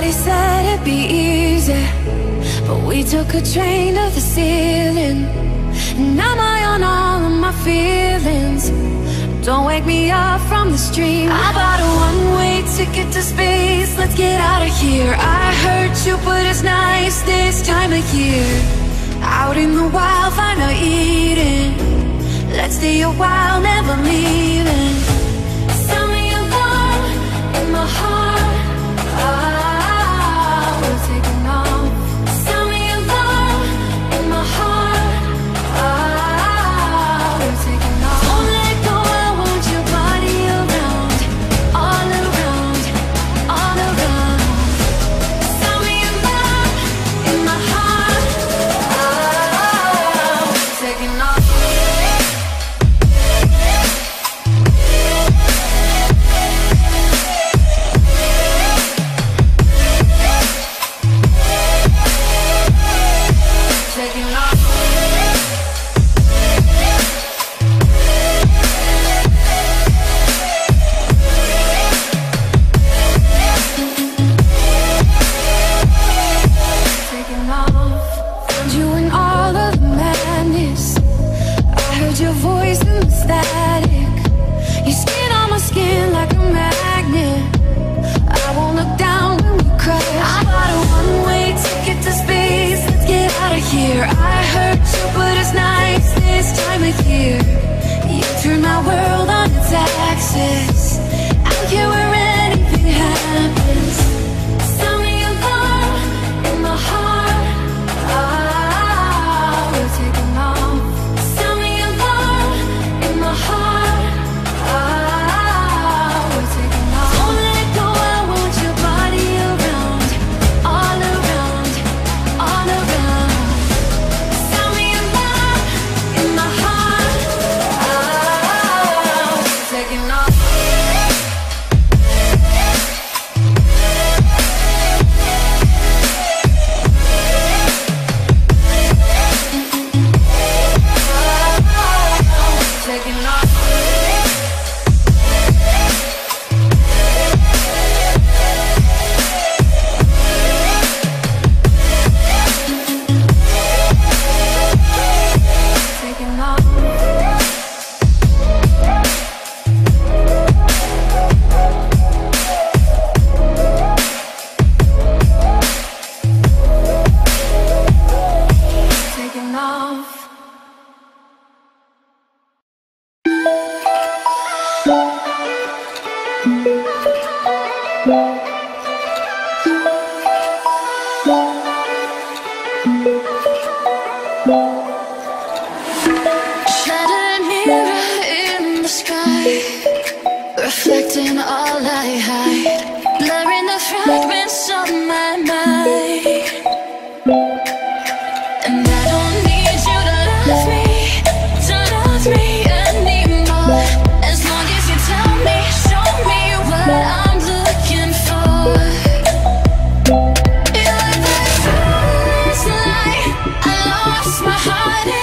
Everybody said it'd be easy But we took a train to the ceiling. And now I own all of my feelings? Don't wake me up from this dream I bought a one-way ticket to space? Let's get out of here. I heard you, but it's nice this time of year. Out in the wild, find our eating Let's stay a while, never leaving.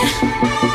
it.